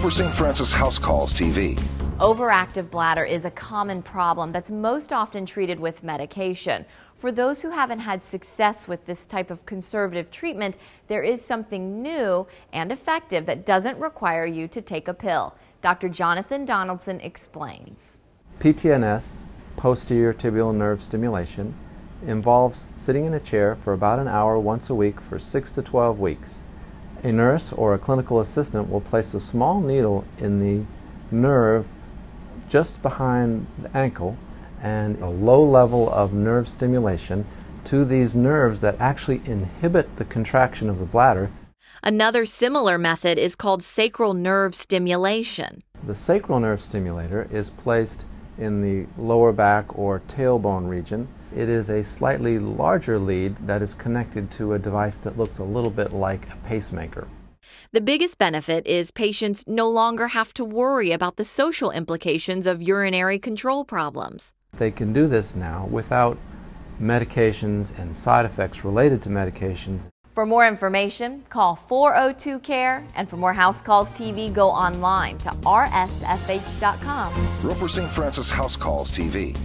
Roper St. Francis House Calls TV. Overactive bladder is a common problem that's most often treated with medication. For those who haven't had success with this type of conservative treatment, there is something new and effective that doesn't require you to take a pill. Dr. Jonathan Donaldson explains. PTNS, posterior tibial nerve stimulation, involves sitting in a chair for about an hour once a week for 6 to 12 weeks. A nurse or a clinical assistant will place a small needle in the nerve just behind the ankle and a low level of nerve stimulation to these nerves that actually inhibit the contraction of the bladder. Another similar method is called sacral nerve stimulation. The sacral nerve stimulator is placed in the lower back or tailbone region. It is a slightly larger lead that is connected to a device that looks a little bit like a pacemaker. The biggest benefit is patients no longer have to worry about the social implications of urinary control problems. They can do this now without medications and side effects related to medications. For more information, call 402 CARE, and for more House Calls TV, go online to rsfh.com. Roper St. Francis House Calls TV.